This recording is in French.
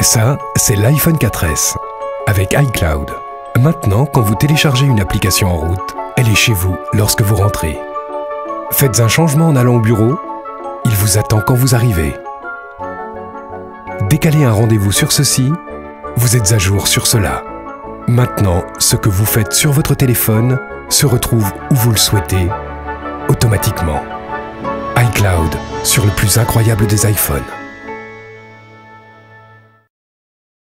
Ça, c'est l'iPhone 4S avec iCloud. Maintenant, quand vous téléchargez une application en route, elle est chez vous lorsque vous rentrez. Faites un changement en allant au bureau, il vous attend quand vous arrivez. Décalez un rendez-vous sur ceci, vous êtes à jour sur cela. Maintenant, ce que vous faites sur votre téléphone se retrouve où vous le souhaitez, automatiquement. iCloud, sur le plus incroyable des iPhones.